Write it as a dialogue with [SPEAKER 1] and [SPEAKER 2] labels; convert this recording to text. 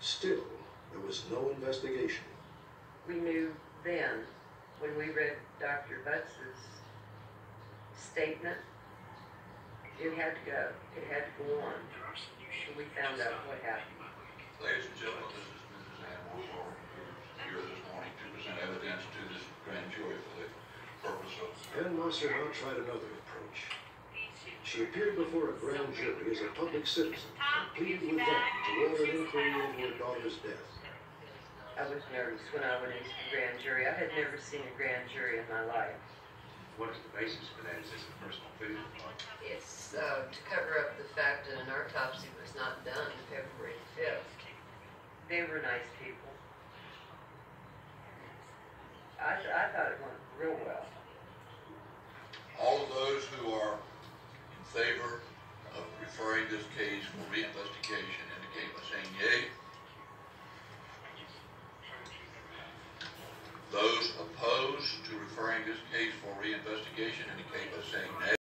[SPEAKER 1] Still, there was no investigation.
[SPEAKER 2] We knew then, when we read Dr. Butz's statement, it had to go, it had to go on. So we found out what happened.
[SPEAKER 3] Ladies and gentlemen, this is Mrs. Ann Warsaw, here this morning to present evidence to this grand jury for the purpose of
[SPEAKER 1] Ann Wasser now tried another approach. She appeared before a grand jury as a public citizen and pleaded with them to order an inquiry into her death.
[SPEAKER 2] I was nervous when I went into the grand jury. I had never seen a grand jury in my life.
[SPEAKER 4] What is the basis for that? Is this a personal feeling?
[SPEAKER 5] It's uh, to cover up the fact that an autopsy was not done February 5th.
[SPEAKER 2] They were nice people. I, th- I thought it went real well.
[SPEAKER 3] all of those who are in favor of referring this case for reinvestigation Those opposed